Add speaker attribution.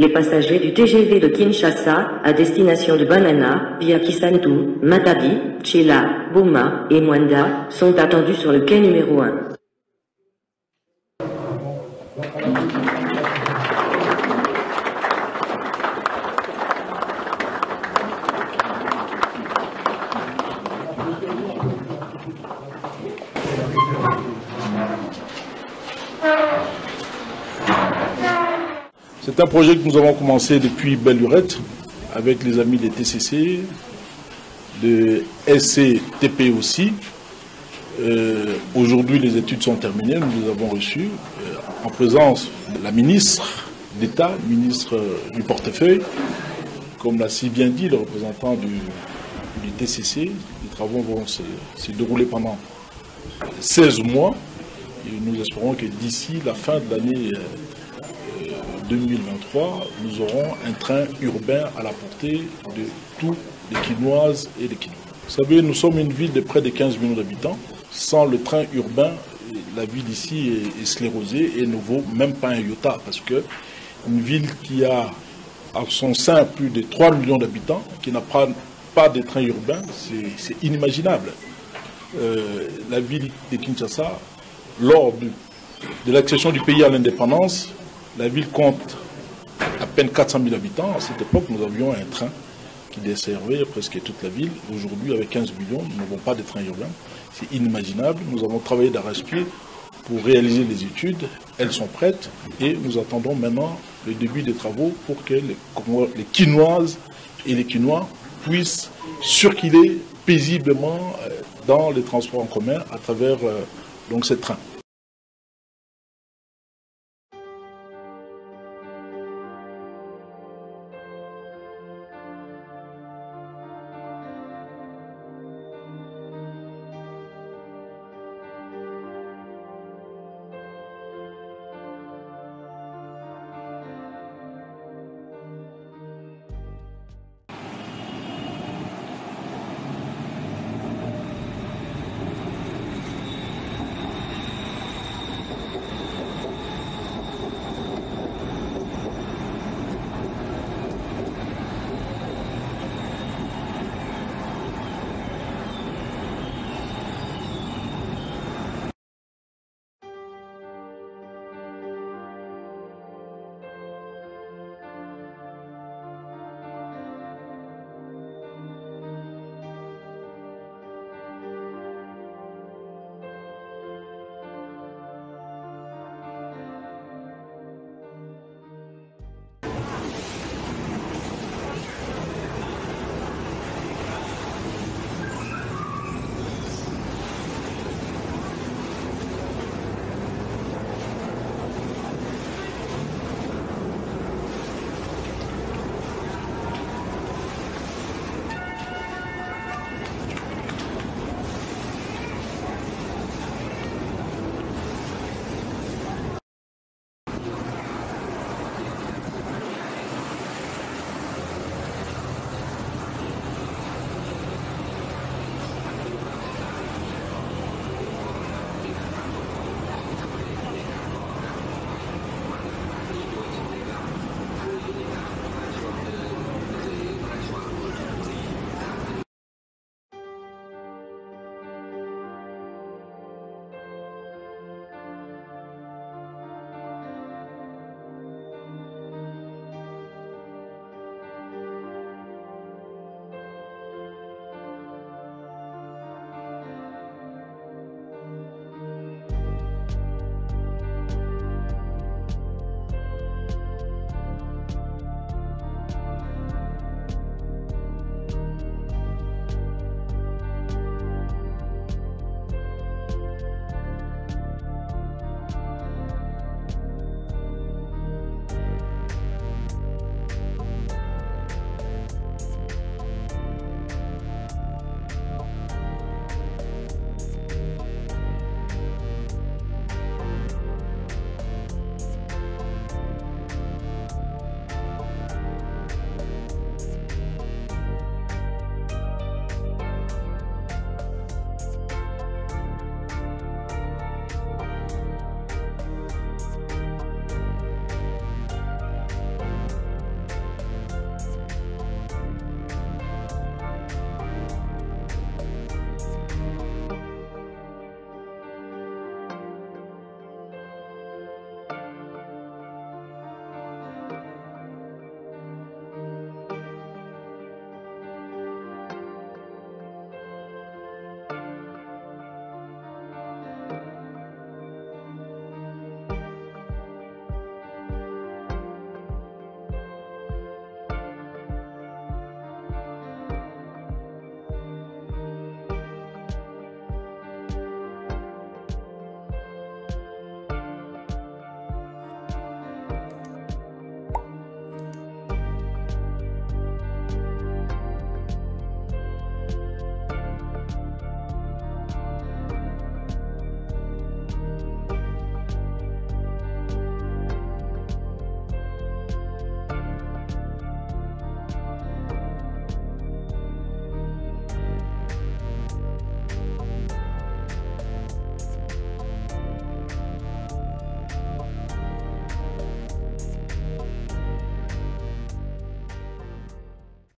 Speaker 1: Les passagers du TGV de Kinshasa à destination de Banana, via Kisantu, Matadi, Chela, Boma et Mwanda sont attendus sur le quai numéro 1.
Speaker 2: C'est un projet que nous avons commencé depuis belle lurette avec les amis des TCC, de SCTP aussi. Euh, aujourd'hui, les études sont terminées, nous les avons reçues euh, en présence de la ministre d'État, ministre euh, du portefeuille. Comme l'a si bien dit le représentant du, du TCC, les travaux vont se, se dérouler pendant 16 mois et nous espérons que d'ici la fin de l'année 2023, nous aurons un train urbain à la portée de tous les Quinoises et les Quinois. Vous savez, nous sommes une ville de près de 15 millions d'habitants. Sans le train urbain, la ville ici est, sclérosée et ne vaut même pas un iota parce que une ville qui a à son sein plus de 3 millions d'habitants, qui n'a pas, pas de train urbain, c'est inimaginable. Euh, la ville de Kinshasa, lors de l'accession du pays à l'indépendance, la ville compte à peine 400 000 habitants. À cette époque, nous avions un train qui desservait presque toute la ville. Aujourd'hui, avec 15 millions, nous n'avons pas de train urbain. C'est inimaginable. Nous avons travaillé d'arrache-pied pour réaliser les études. Elles sont prêtes et nous attendons maintenant le début des travaux pour que les, Quinoises et les Quinois puissent circuler paisiblement dans les transports en commun à travers euh, donc, ces trains.